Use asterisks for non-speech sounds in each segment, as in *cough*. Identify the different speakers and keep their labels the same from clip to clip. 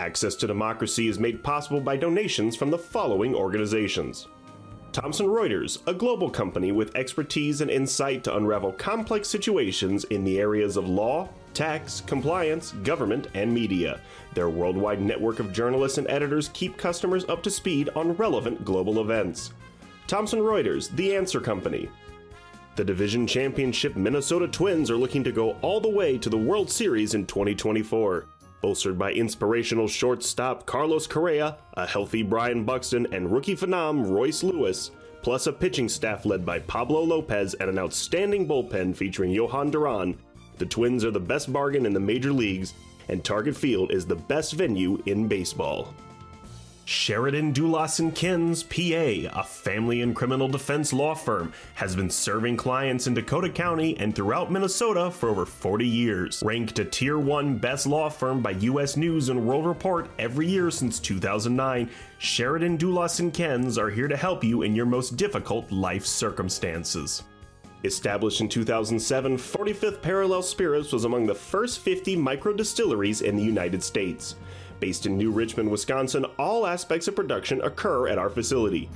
Speaker 1: Access to Democracy is made possible by donations from the following organizations. Thomson Reuters, a global company with expertise and insight to unravel complex situations in the areas of law, tax, compliance, government, and media. Their worldwide network of journalists and editors keep customers up to speed on relevant global events. Thomson Reuters, the answer company. The division championship Minnesota Twins are looking to go all the way to the World Series in 2024. Bolstered by inspirational shortstop Carlos Correa, a healthy Byron Buxton, and rookie phenom Royce Lewis, plus a pitching staff led by Pablo Lopez and an outstanding bullpen featuring Jhoan Duran, the Twins are the best bargain in the major leagues, and Target Field is the best venue in baseball. Sheridan Dulas and Kins, PA, a family and criminal defense law firm, has been serving clients in Dakota County and throughout Minnesota for over 40 years. Ranked a Tier 1 Best Law Firm by U.S. News and World Report every year since 2009, Sheridan Dulas and Kins are here to help you in your most difficult life circumstances. Established in 2007, 45th Parallel Spirits was among the first 50 micro distilleries in the United States. Based in New Richmond, Wisconsin, all aspects of production occur at our facility.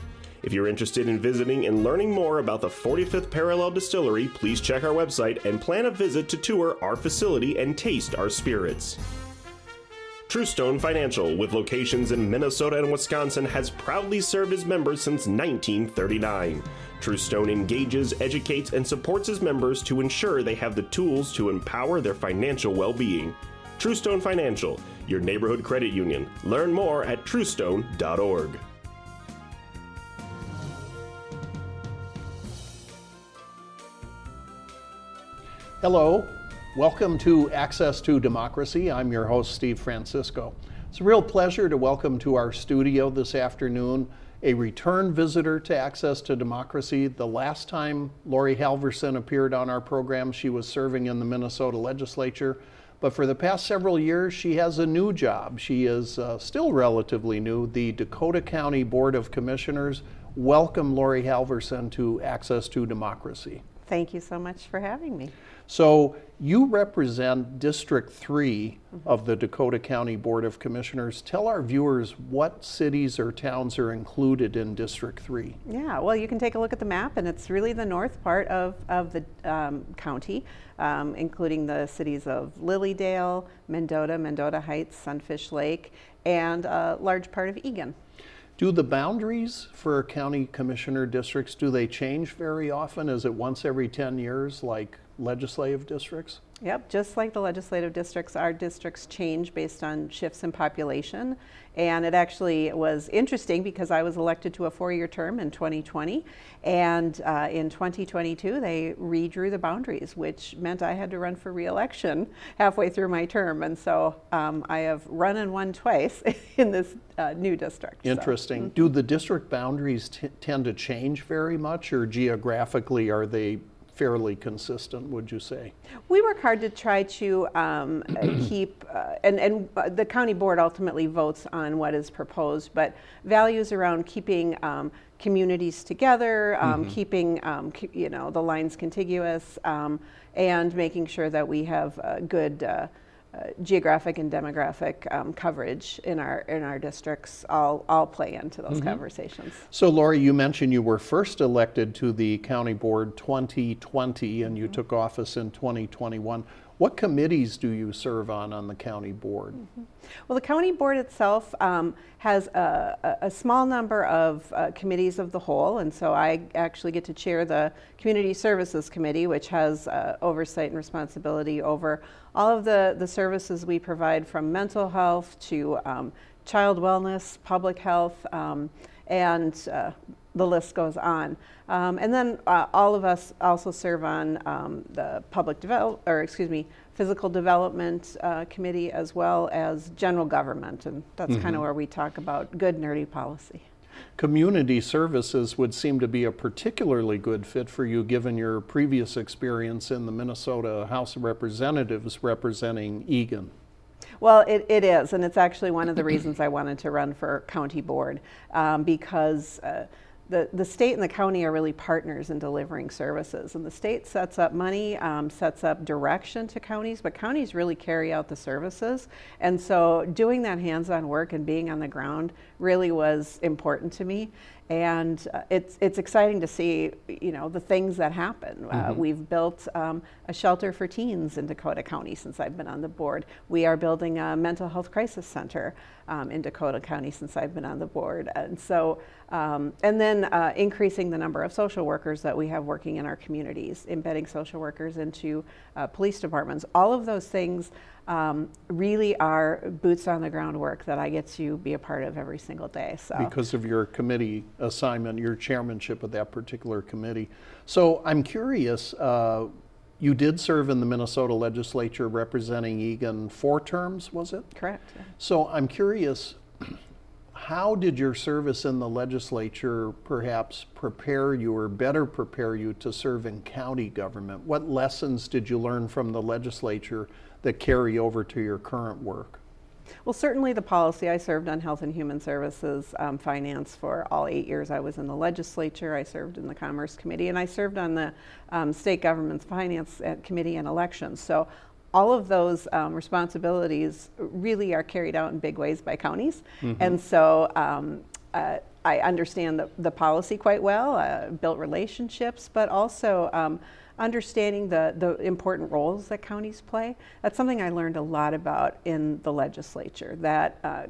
Speaker 1: If you're interested in visiting and learning more about the 45th Parallel Distillery, please check our website and plan a visit to tour our facility and taste our spirits. Truestone Financial, with locations in Minnesota and Wisconsin, has proudly served its members since 1939. Truestone engages, educates, and supports its members to ensure they have the tools to empower their financial well being. Truestone Financial, your neighborhood credit union. Learn more at truestone.org.
Speaker 2: Hello, welcome to Access to Democracy. I'm your host, Steve Francisco. It's a real pleasure to welcome to our studio this afternoon a return visitor to Access to Democracy. The last time Laurie Halverson appeared on our program, she was serving in the Minnesota legislature. But for the past several years, she has a new job. She is uh, still relatively new, the Dakota County Board of Commissioners. Welcome, Laurie Halverson, to Access to Democracy.
Speaker 3: Thank you so much for having me.
Speaker 2: So, you represent District 3 mm-hmm. of the Dakota County Board of Commissioners. Tell our viewers what cities or towns are included in District 3.
Speaker 3: Yeah, well, you can take a look at the map, and it's really the north part of, of the um, county, um, including the cities of Lilydale, Mendota, Mendota Heights, Sunfish Lake, and a large part of Eagan.
Speaker 2: Do the boundaries for county commissioner districts, do they change very often? Is it once every 10 years like legislative districts?
Speaker 3: Yep, just like the legislative districts, our districts change based on shifts in population. And it actually was interesting because I was elected to a four year term in 2020. And uh, in 2022, they redrew the boundaries, which meant I had to run for reelection halfway through my term. And so um, I have run and won twice *laughs* in this uh, new district.
Speaker 2: Interesting. So. Do the district boundaries tend to change very much, or geographically are they fairly consistent, would you say?
Speaker 3: We work hard to try to um, *clears throat* keep, uh, and, and the county board ultimately votes on what is proposed, but values around keeping um, communities together, um, mm-hmm. keeping um, you know the lines contiguous, um, and making sure that we have good. Uh, uh, geographic and demographic um, coverage in our in our districts all all play into those mm-hmm. conversations.
Speaker 2: So, Laurie, you mentioned you were first elected to the county board 2020, and you mm-hmm. took office in 2021. What committees do you serve on on the county board? Mm-hmm.
Speaker 3: Well, the county board itself um, has a, a, small number of uh, committees of the whole, and so I actually get to chair the Community Services Committee, which has uh, oversight and responsibility over all of the, the services we provide from mental health to um, child wellness, public health, um, and uh, the list goes on. Um, and then uh, all of us also serve on um, the public develop, or excuse me, physical development uh, committee as well as general government, and that's mm-hmm. kind of where we talk about good nerdy policy.
Speaker 2: Community services would seem to be a particularly good fit for you given your previous experience in the Minnesota House of Representatives representing Eagan.
Speaker 3: Well, it, it is, and it's actually one of the reasons I wanted to run for county board um, because. Uh, the, the state and the county are really partners in delivering services. And the state sets up money, um, sets up direction to counties, but counties really carry out the services. And so doing that hands on work and being on the ground really was important to me and uh, it's it's exciting to see you know the things that happen. Uh, mm-hmm. Uh, we've built um, a shelter for teens in Dakota County since I've been on the board. We are building a mental health crisis center um, in Dakota County since I've been on the board, and so um, and then uh, increasing the number of social workers that we have working in our communities, embedding social workers into uh, police departments. All of those things um, really are boots on the ground work that I get to be a part of every single day. So
Speaker 2: because of your committee assignment, your chairmanship of that particular committee. So I'm curious. Uh, you did serve in the Minnesota legislature representing Eagan four terms, was it?
Speaker 3: Correct. Yeah.
Speaker 2: So I'm curious, *clears throat* how did your service in the legislature perhaps prepare you or better prepare you to serve in county government? What lessons did you learn from the legislature that carry over to your current work?
Speaker 3: Well, certainly the policy. I served on Health and Human Services um, Finance for all eight years I was in the legislature. I served in the Commerce Committee, and I served on the um, State Government's Finance uh, Committee and Elections. So all of those um, responsibilities really are carried out in big ways by counties. Mm-hmm. And so um, uh, I understand the, the policy quite well, uh, built relationships, but also um, understanding the, the important roles that counties play. That's something I learned a lot about in the legislature, that uh,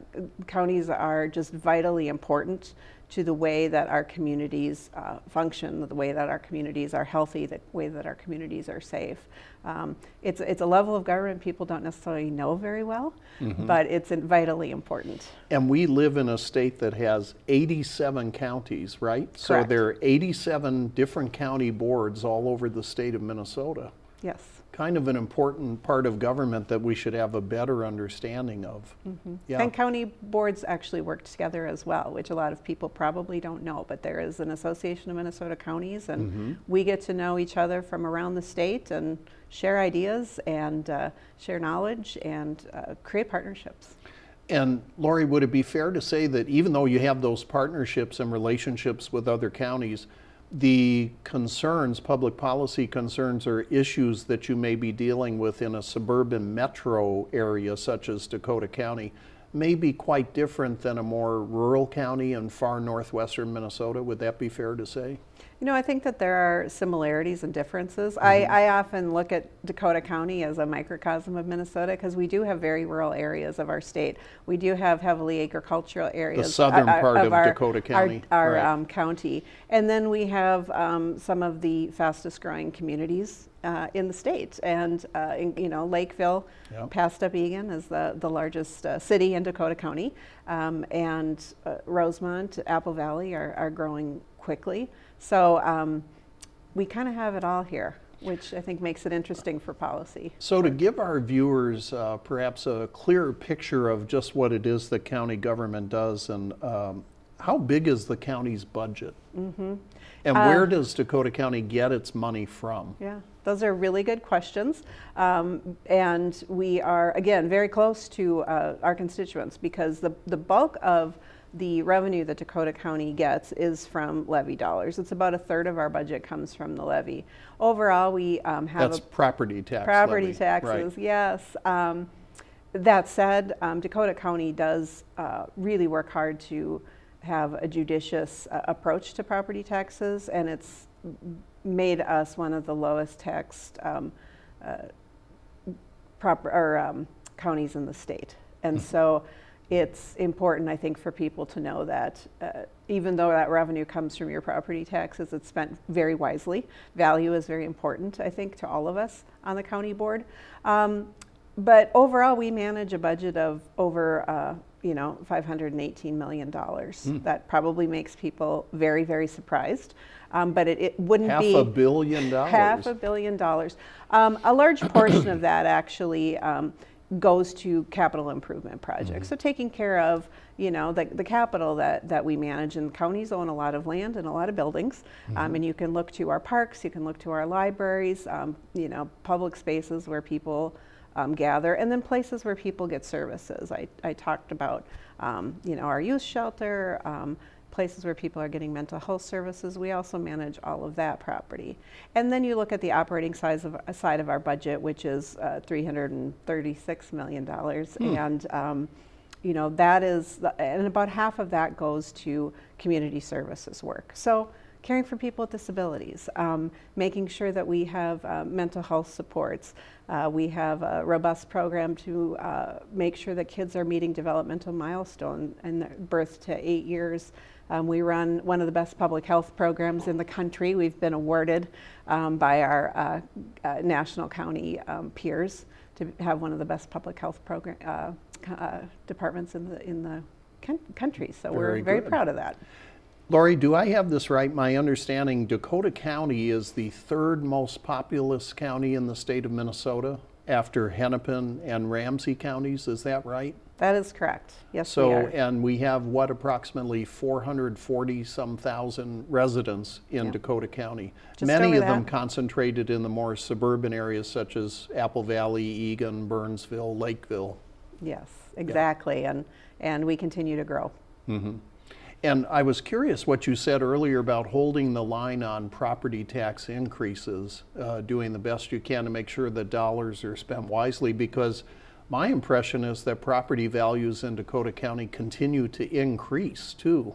Speaker 3: counties are just vitally important to the way that our communities uh, function, the way that our communities are healthy, the way that our communities are safe. Um, it's, it's a level of government people don't necessarily know very well, mm-hmm. but it's vitally important.
Speaker 2: And we live in a state that has 87 counties, right?
Speaker 3: Correct.
Speaker 2: So there are 87 different county boards all over the state of Minnesota.
Speaker 3: Yes
Speaker 2: kind of an important part of government that we should have a better understanding of.
Speaker 3: Mm-hmm. Yeah. And county boards actually work together as well, which a lot of people probably don't know. But there is an Association of Minnesota Counties, and mm-hmm. we get to know each other from around the state and share ideas and uh, share knowledge and uh, create partnerships.
Speaker 2: And Laurie, would it be fair to say that even though you have those partnerships and relationships with other counties, the concerns, public policy concerns, or issues that you may be dealing with in a suburban metro area such as Dakota County may be quite different than a more rural county in far northwestern Minnesota. Would that be fair to say?
Speaker 3: You know, I think that there are similarities and differences. Mm-hmm. I, I, often look at Dakota County as a microcosm of Minnesota because we do have very rural areas of our state. We do have heavily agricultural areas.
Speaker 2: The southern uh, part of, of our,
Speaker 3: Dakota
Speaker 2: County.
Speaker 3: Our, our right. um, county. And then we have um, some of the fastest growing communities uh, in the state. And, uh, in, you know, Lakeville, yep. past up Eagan, is the, the largest uh, city in Dakota County. Um, and uh, Rosemount, Apple Valley are, are growing quickly. So um, we kind of have it all here, which I think makes it interesting for policy.
Speaker 2: So to give our viewers uh, perhaps a clearer picture of just what it is that county government does and um, how big is the county's budget? Mm-hmm. And uh, where does Dakota County get its money from?
Speaker 3: Yeah, those are really good questions. Um, and we are, again, very close to uh, our constituents because the, the bulk of the revenue that Dakota County gets is from levy dollars. It's about a third of our budget comes from the levy. Overall, we um, have
Speaker 2: that's property tax.
Speaker 3: Property
Speaker 2: levy.
Speaker 3: taxes,
Speaker 2: right.
Speaker 3: yes. Um, that said, um, Dakota County does uh, really work hard to have a judicious uh, approach to property taxes, and it's made us one of the lowest taxed um, uh, proper or um, counties in the state. And mm-hmm. so it's important, I think, for people to know that uh, even though that revenue comes from your property taxes, it's spent very wisely. Value is very important, I think, to all of us on the county board. Um, but overall, we manage a budget of over, uh, you know, $518 million. Mm. That probably makes people very, very surprised. Um, but it, it wouldn't
Speaker 2: half
Speaker 3: be
Speaker 2: half a billion dollars.
Speaker 3: Half a billion dollars. Um, a large portion of that actually um, goes to capital improvement projects. Mm-hmm. So taking care of, you know, the, the capital that, that we manage and counties own a lot of land and a lot of buildings. Um, mm-hmm. Um, and you can look to our parks, you can look to our libraries, um, you know, public spaces where people um, gather, and then places where people get services. I, I talked about um, you know, our youth shelter, um, places where people are getting mental health services. We also manage all of that property. And then you look at the operating size of, side of our budget, which is uh, $336 million. Hmm. And, um, you know, that is, and about half of that goes to community services work. So caring for people with disabilities, um, making sure that we have uh, mental health supports. Uh, we have a robust program to uh, make sure that kids are meeting developmental milestones and birth to eight years. Um, we run one of the best public health programs in the country. We've been awarded um, by our uh, uh, national county um, peers to have one of the best public health program uh, departments in the in the country. So very we're very good. proud of that.
Speaker 2: Laurie, do I have this right? My understanding Dakota County is the third most populous county in the state of Minnesota after Hennepin and Ramsey counties. Is that right?
Speaker 3: That is correct. Yes,
Speaker 2: so,
Speaker 3: we are.
Speaker 2: and we have what approximately 440 some thousand residents in yeah. Dakota County. Just Many of that. them concentrated in the more suburban areas such as Apple Valley, Eagan, Burnsville, Lakeville.
Speaker 3: Yes, exactly. Yeah. And and we continue to grow. Mm-hmm.
Speaker 2: And I was curious what you said earlier about holding the line on property tax increases, uh, doing the best you can to make sure that dollars are spent wisely, because my impression is that property values in Dakota County continue to increase too.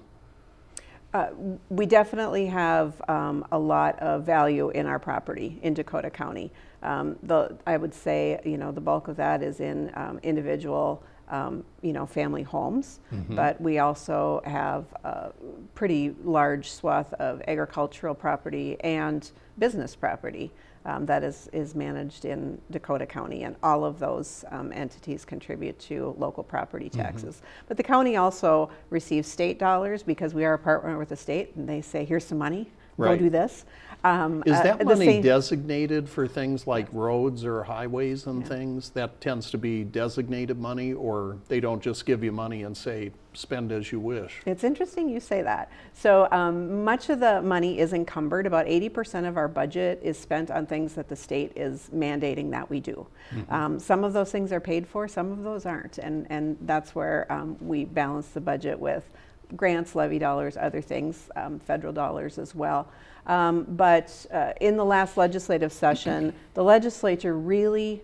Speaker 3: Uh, we definitely have um, a lot of value in our property in Dakota County. Um, the, I would say, you know, the bulk of that is in um, individual um, you know, family homes, mm-hmm. but we also have a pretty large swath of agricultural property and business property um, that is, is managed in Dakota County, and all of those um, entities contribute to local property mm-hmm. taxes. Mm-hmm. But the county also receives state dollars because we are a partner with the state, and they say, here's some money, right. go do this.
Speaker 2: Um, Is uh, that uh, money designated for things like roads or highways and yeah. things? That tends to be designated money, or they don't just give you money and say, spend as you wish?
Speaker 3: It's interesting you say that. So um, much of the money is encumbered. About 80% of our budget is spent on things that the state is mandating that we do. Mm-hmm. Um, some of those things are paid for, some of those aren't. And, and that's where um, we balance the budget with grants, levy dollars, other things, um, federal dollars as well. Um, but uh, in the last legislative session, the legislature really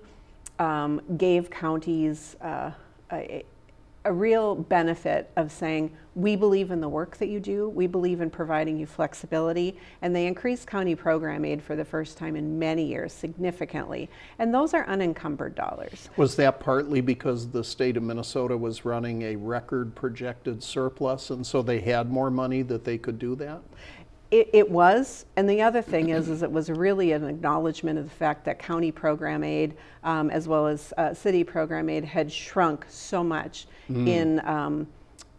Speaker 3: um, gave counties uh, a, a, real benefit of saying, we believe in the work that you do, we believe in providing you flexibility, and they increased county program aid for the first time in many years significantly. And those are unencumbered dollars.
Speaker 2: Was that partly because the state of Minnesota was running a record projected surplus, and so they had more money that they could do that?
Speaker 3: It, it, was, and the other thing is, is it was really an acknowledgement of the fact that county program aid, um, as well as uh, city program aid, had shrunk so much mm. in um,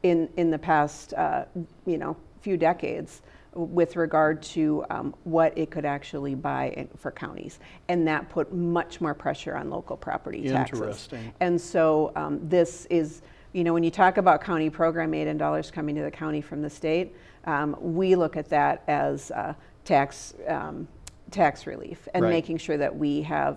Speaker 3: in in the past, uh, you know, few decades with regard to um, what it could actually buy in, for counties, and that put much more pressure on local property taxes.
Speaker 2: Interesting.
Speaker 3: And so um, this is, you know, when you talk about county program aid and dollars coming to the county from the state um, we look at that as uh, tax um, tax relief and right. making sure that we have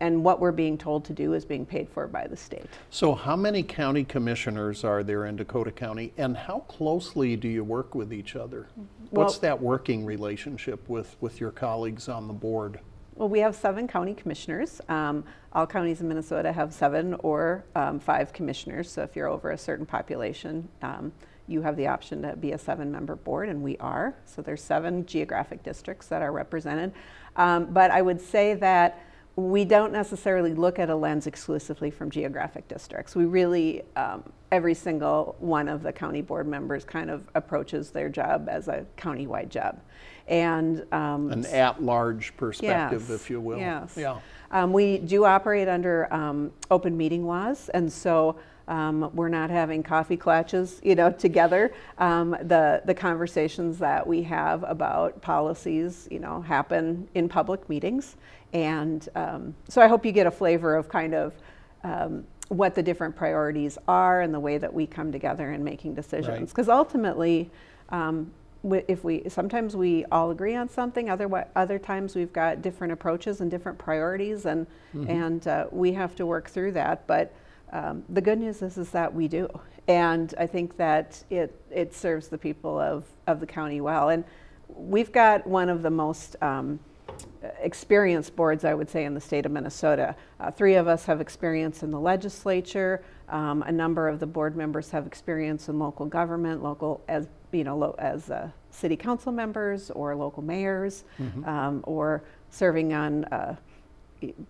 Speaker 3: and what we're being told to do is being paid for by the state.
Speaker 2: So, how many county commissioners are there in Dakota County, and how closely do you work with each other? Well, What's that working relationship with, with your colleagues on the board?
Speaker 3: Well, we have seven county commissioners. Um, all counties in Minnesota have seven or um, five commissioners. So, if you're over a certain population, um, you have the option to be a seven member board, and we are. So there's seven geographic districts that are represented. Um, but I would say that we don't necessarily look at a lens exclusively from geographic districts. We really, um, every single one of the county board members kind of approaches their job as a county-wide job. And um,
Speaker 2: an at-large perspective,
Speaker 3: yes,
Speaker 2: if you will.
Speaker 3: Yes. Yeah. Um, we do operate under um, open meeting laws, and so um, we're not having coffee clutches, you know, *laughs* together. Um, the the conversations that we have about policies, you know, happen in public meetings, and um, so I hope you get a flavor of kind of um, what the different priorities are and the way that we come together in making decisions. Because right. ultimately, um, if we sometimes we all agree on something, other other times we've got different approaches and different priorities, and mm-hmm. and uh, we have to work through that, but um, the good news is, is that we do. And I think that it, it serves the people of, of the county well. And we've got one of the most um, experienced boards, I would say, in the state of Minnesota. Uh, three of us have experience in the legislature. Um, a number of the board members have experience in local government, local as you know, lo- as uh, city council members or local mayors, mm-hmm. um, or serving on uh,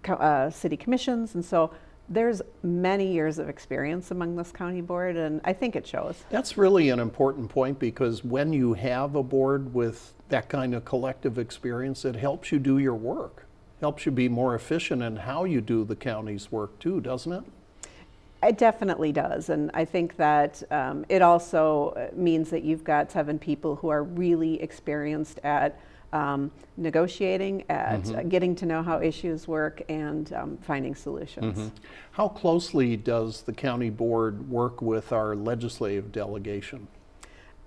Speaker 3: co- uh, city commissions, and so there's many years of experience among this county board, and I think it shows.
Speaker 2: That's really an important point because when you have a board with that kind of collective experience, it helps you do your work, helps you be more efficient in how you do the county's work too, doesn't it?
Speaker 3: It definitely does. And I think that um, it also uh, means that you've got seven people who are really experienced at um, negotiating, at mm-hmm. uh, getting to know how issues work, and um, finding solutions. Mm-hmm.
Speaker 2: How closely does the county board work with our legislative delegation?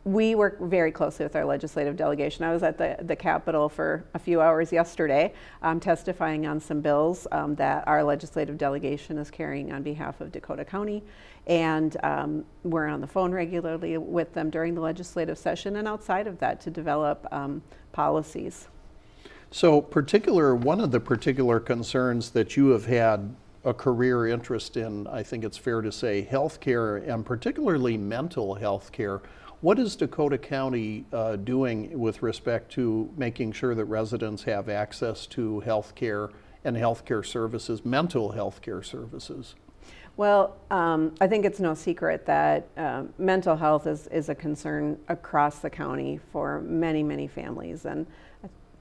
Speaker 3: We work very closely with our legislative delegation. I was at the, the Capitol for a few hours yesterday um, testifying on some bills um, that our legislative delegation is carrying on behalf of Dakota County. And um, we're on the phone regularly with them during the legislative session and outside of that to develop um, policies.
Speaker 2: So, particular one of the particular concerns that you have had a career interest in, I think it's fair to say, healthcare and particularly mental health care. What is Dakota County uh, doing with respect to making sure that residents have access to health care and health care services, mental health care services?
Speaker 3: Well, um, I think it's no secret that uh, mental health is, is a concern across the county for many, many families. And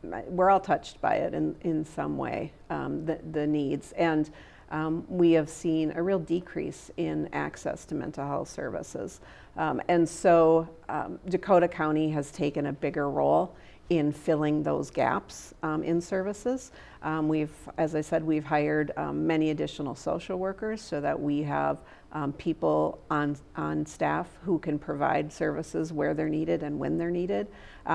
Speaker 3: we're all touched by it in, in some way, um, the, the needs. And um, we have seen a real decrease in access to mental health services. Um, and so um, Dakota County has taken a bigger role in filling those gaps um, in services. Um, we've, as I said, we've hired um, many additional social workers so that we have people on, on staff who can provide services where they're needed and when they're needed.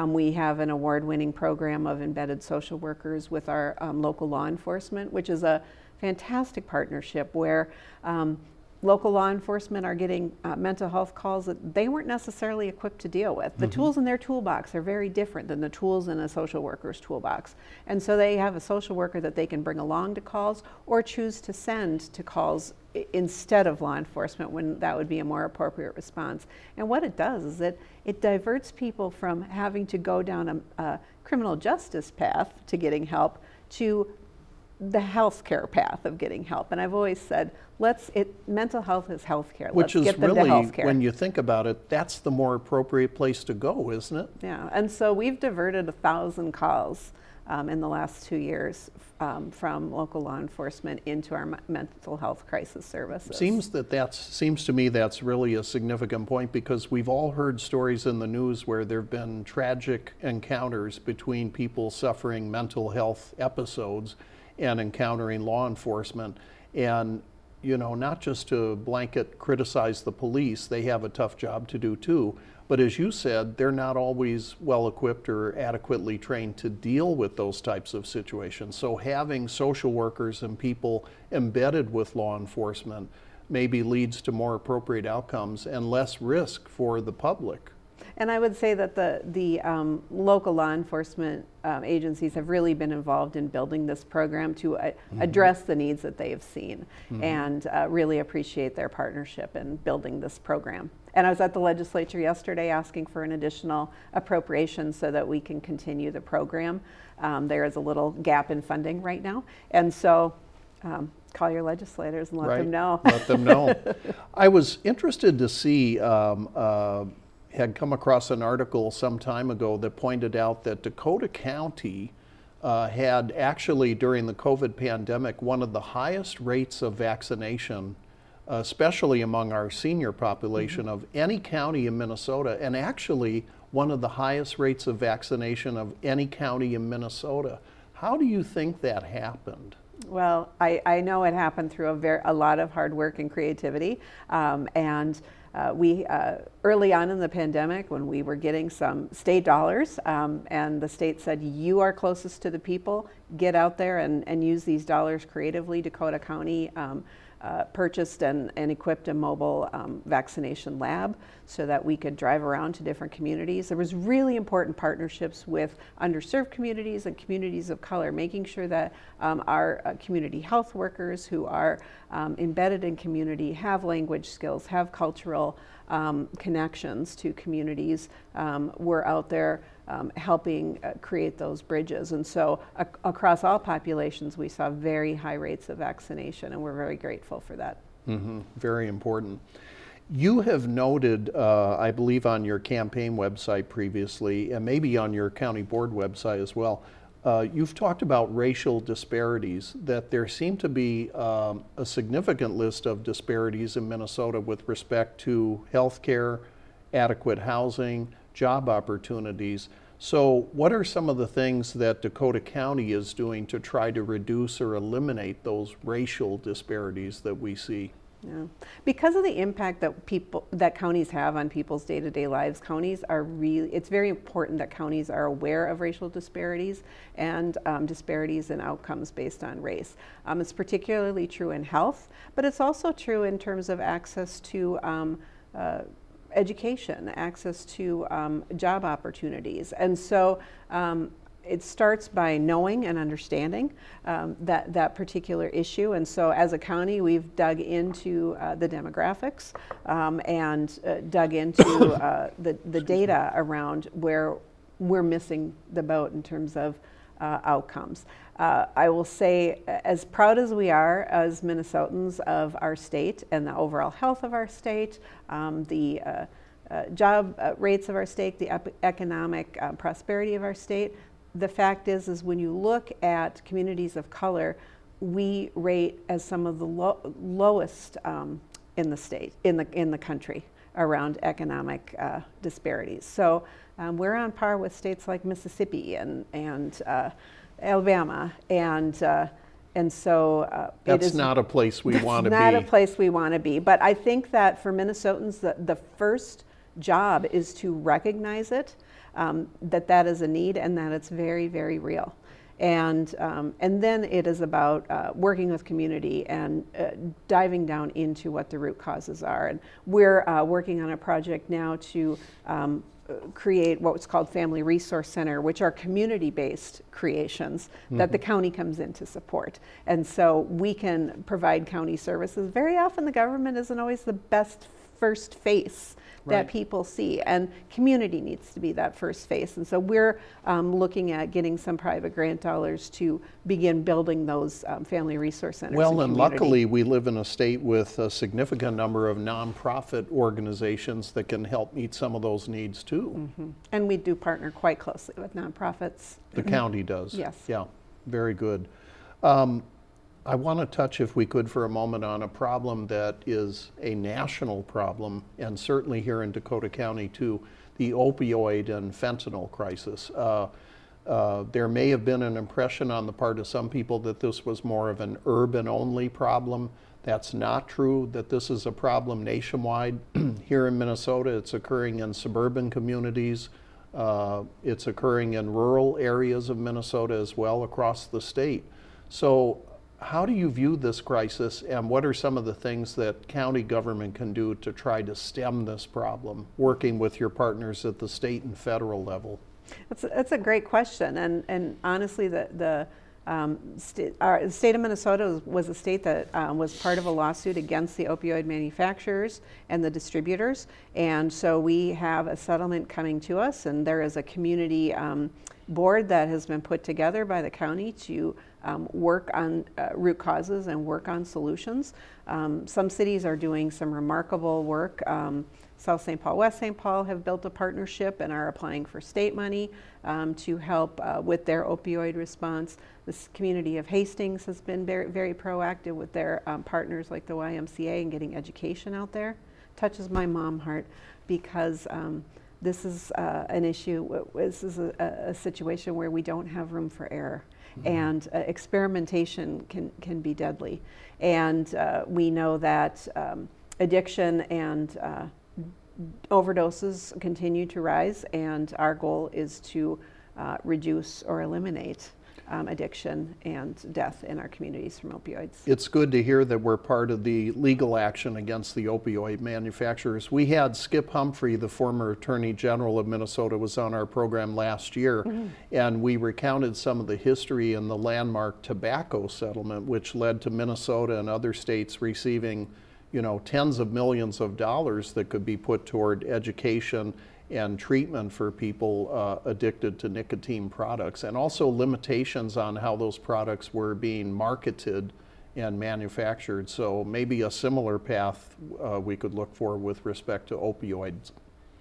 Speaker 3: we have an award-winning program of embedded social workers with our local law enforcement, which is a fantastic partnership where um, local law enforcement are getting uh, mental health calls that they weren't necessarily equipped to deal with. The mm-hmm. tools in their toolbox are very different than the tools in a social worker's toolbox. And so they have a social worker that they can bring along to calls or choose to send to calls instead of law enforcement when that would be a more appropriate response. And what it does is it, it diverts people from having to go down a, a criminal justice path to getting help to the healthcare path of getting help. And I've always said, let's it mental health is healthcare.
Speaker 2: Which
Speaker 3: let's
Speaker 2: is really when you think about it, that's the more appropriate place to go, isn't it?
Speaker 3: Yeah. And so we've diverted a thousand calls um, in the last two years um, from local law enforcement into our mental health crisis services.
Speaker 2: Seems that that's seems to me that's really a significant point because we've all heard stories in the news where there've been tragic encounters between people suffering mental health episodes and encountering law enforcement. And, you know, not just to blanket criticize the police, they have a tough job to do too. But as you said, they're not always well equipped or adequately trained to deal with those types of situations. So having social workers and people embedded with law enforcement maybe leads to more appropriate outcomes and less risk for the public.
Speaker 3: And I would say that the, the um, local law enforcement um, agencies have really been involved in building this program to uh, mm-hmm. address the needs that they have seen mm-hmm. and uh, really appreciate their partnership in building this program. And I was at the legislature yesterday asking for an additional appropriation so that we can continue the program. Um, there is a little gap in funding right now. And so um, call your legislators and let
Speaker 2: right.
Speaker 3: them know.
Speaker 2: let them know. *laughs* I was interested to see um, uh, had come across an article some time ago that pointed out that Dakota County uh, had actually, during the COVID pandemic, one of the highest rates of vaccination, especially among our senior population, mm-hmm. of any county in Minnesota, and actually one of the highest rates of vaccination of any county in Minnesota. How do you think that happened?
Speaker 3: Well, I, I know it happened through a, very, a lot of hard work and creativity. Um, and uh, we, uh, early on in the pandemic, when we were getting some state dollars, um, and the state said, You are closest to the people, get out there and, and use these dollars creatively, Dakota County. Um, uh, purchased and, and equipped a mobile um, vaccination lab so that we could drive around to different communities. There was really important partnerships with underserved communities and communities of color, making sure that um, our uh, community health workers who are um, embedded in community have language skills, have cultural um, connections to communities um, were out there um, helping uh, create those bridges. And so ac- across all populations, we saw very high rates of vaccination, and we're very grateful for that.
Speaker 2: Mm-hmm. Very important. You have noted, uh, I believe, on your campaign website previously, and maybe on your county board website as well, uh, you've talked about racial disparities, that there seem to be um, a significant list of disparities in Minnesota with respect to health care, adequate housing, job opportunities. So, what are some of the things that Dakota County is doing to try to reduce or eliminate those racial disparities that we see?
Speaker 3: Yeah. Because of the impact that people that counties have on people's day-to-day lives, counties are really it's very important that counties are aware of racial disparities and um, disparities in outcomes based on race. Um, it's particularly true in health, but it's also true in terms of access to um, uh, education, access to um, job opportunities. And so um, it starts by knowing and understanding um, that, that particular issue. And so, as a county, we've dug into uh, the demographics um, and uh, dug into uh, *coughs* the, the data around where we're missing the boat in terms of uh, outcomes. Uh, I will say, as proud as we are as Minnesotans of our state and the overall health of our state, um, the uh, uh, job uh, rates of our state, the economic uh, prosperity of our state, the fact is, is when you look at communities of color, we rate as some of the lo- lowest um, in the state, in the in the country, around economic uh, disparities. So um, we're on par with states like Mississippi and and uh, Alabama and. Uh, and so uh,
Speaker 2: that's not a place we want to be.
Speaker 3: Not a place we want to be. But I think that for Minnesotans, the, the first job is to recognize it um, that that is a need and that it's very, very real. And, um, and then it is about uh, working with community and uh, diving down into what the root causes are. And we're uh, working on a project now to um, create what's called Family Resource Center, which are community based creations mm-hmm. that the mm-hmm. county comes in to support. And so we can provide county services. Very often, the government isn't always the best first face right. that people see. And community needs to be that first face. And so we're um, looking at getting some private grant dollars to begin building those um, family resource centers.
Speaker 2: Well, and luckily we live in a state with a significant number of nonprofit organizations that can help meet some of those needs too. Mm-hmm.
Speaker 3: And we do partner quite closely with nonprofits.
Speaker 2: The county does.
Speaker 3: Yes.
Speaker 2: Yeah, very good. Um, I want to touch, if we could, for a moment on a problem that is a national problem, and certainly here in Dakota County too, the opioid and fentanyl crisis. Uh, uh, there may have been an impression on the part of some people that this was more of an urban only problem. That's not true, that this is a problem nationwide. *clears throat* here in Minnesota, it's occurring in suburban communities. Uh, it's occurring in rural areas of Minnesota as well across the state. So how do you view this crisis and what are some of the things that county government can do to try to stem this problem, working with your partners at the state and federal level?
Speaker 3: That's a, that's a great question. And, and honestly, the, the, um, st- our, the state of Minnesota was, was a state that um, was part of a lawsuit against the opioid manufacturers and the distributors. And so we have a settlement coming to us, and there is a community um, board that has been put together by the county to um, work on uh, root causes and work on solutions. Um, some cities are doing some remarkable work. Um, South St. Paul, West St. Paul have built a partnership and are applying for state money um, to help uh, with their opioid response. This community of Hastings has been very, very proactive with their um, partners like the YMCA and getting education out there. Touches my mom heart because this is uh, an issue, this is a, a, situation where we don't have room for error. And uh, experimentation can, can be deadly. And uh, we know that um, addiction and uh, overdoses continue to rise, and our goal is to uh, reduce or eliminate um, addiction and death in our communities from opioids.
Speaker 2: It's good to hear that we're part of the legal action against the opioid manufacturers. We had Skip Humphrey, the former Attorney General of Minnesota, was on our program last year, mm-hmm. and we recounted some of the history in the landmark tobacco settlement, which led to Minnesota and other states receiving, you know, tens of millions of dollars that could be put toward education and treatment for people uh, addicted to nicotine products, and also limitations on how those products were being marketed and manufactured. So maybe a similar path uh, we could look for with respect to opioids.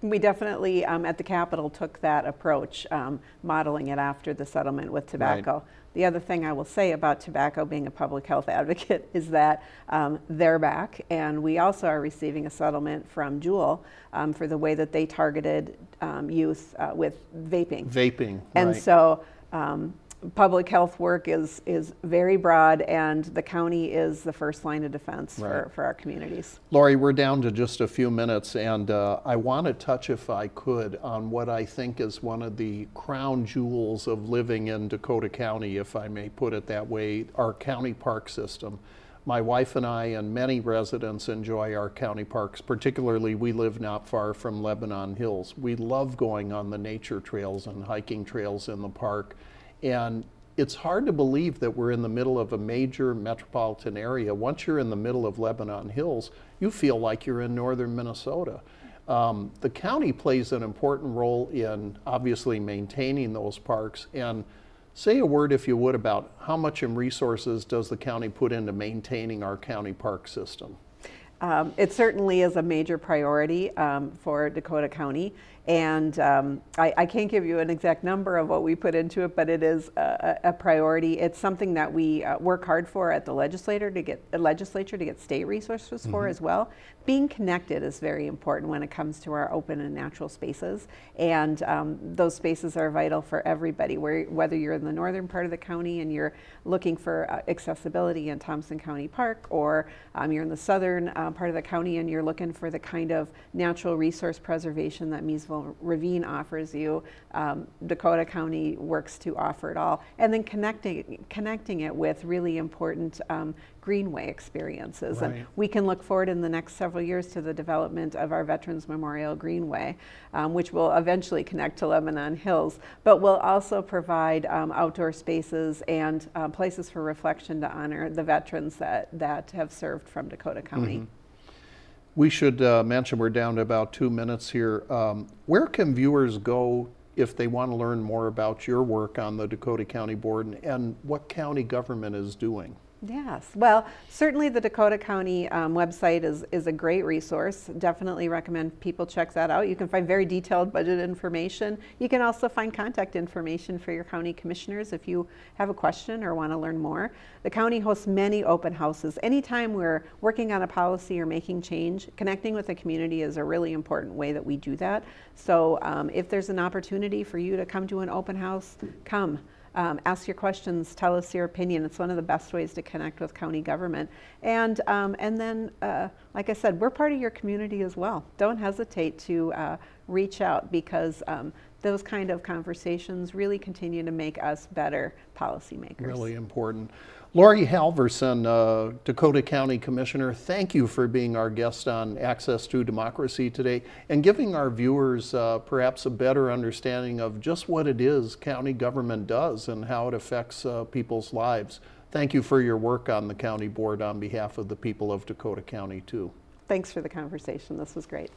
Speaker 3: We definitely, um, at the Capitol, took that approach, um, modeling it after the settlement with tobacco. Right. The other thing I will say about tobacco being a public health *laughs* advocate is that um, they're back, and we also are receiving a settlement from Juul um, for the way that they targeted um, youth uh, with vaping.
Speaker 2: Vaping,
Speaker 3: and
Speaker 2: right.
Speaker 3: so um, public health work is, is very broad, and the county is the first line of defense right. for, for our communities.
Speaker 2: Laurie, we're down to just a few minutes, and uh, I want to touch, if I could, on what I think is one of the crown jewels of living in Dakota County, if I may put it that way, our county park system. My wife and I and many residents enjoy our county parks, particularly we live not far from Lebanon Hills. We love going on the nature trails and hiking trails in the park and it's hard to believe that we're in the middle of a major metropolitan area. Once you're in the middle of Lebanon Hills, you feel like you're in northern Minnesota. Um, the county plays an important role in obviously maintaining those parks. And say a word, if you would, about how much in resources does the county put into maintaining our county park system?
Speaker 3: Um, it certainly is a major priority um, for Dakota County. And um, I, I, can't give you an exact number of what we put into it, but it is a, a priority. It's something that we uh, work hard for at the legislature to get the legislature to get state resources mm-hmm. for as well. Being connected is very important when it comes to our open and natural spaces, and um, those spaces are vital for everybody. Where, whether you're in the northern part of the county and you're looking for uh, accessibility in Thompson County Park, or um, you're in the southern uh, part of the county and you're looking for the kind of natural resource preservation that Ravine offers you, um, Dakota County works to offer it all. And then connecting, connecting it with really important um, greenway experiences. Right. And we can look forward in the next several years to the development of our Veterans Memorial Greenway, um, which will eventually connect to Lebanon Hills, but will also provide um, outdoor spaces and uh, places for reflection to honor the veterans that, that have served from Dakota County. Mm-hmm.
Speaker 2: We should uh, mention we're down to about two minutes here. Um, where can viewers go if they want to learn more about your work on the Dakota County Board and, and what county government is doing?
Speaker 3: Yes, well, certainly the Dakota County um, website is, is a great resource. Definitely recommend people check that out. You can find very detailed budget information. You can also find contact information for your county commissioners if you have a question or want to learn more. The county hosts many open houses. Anytime we're working on a policy or making change, connecting with the community is a really important way that we do that. So um, if there's an opportunity for you to come to an open house, come. Um, ask your questions, tell us your opinion. It's one of the best ways to connect with county government. And, um, and then, uh, like I said, we're part of your community as well. Don't hesitate to uh, reach out because um, those kind of conversations really continue to make us better policymakers.
Speaker 2: Really important. Laurie Halverson, uh, Dakota County Commissioner, thank you for being our guest on Access to Democracy today and giving our viewers uh, perhaps a better understanding of just what it is county government does and how it affects uh, people's lives. Thank you for your work on the county board on behalf of the people of Dakota County, too.
Speaker 3: Thanks for the conversation. This was great.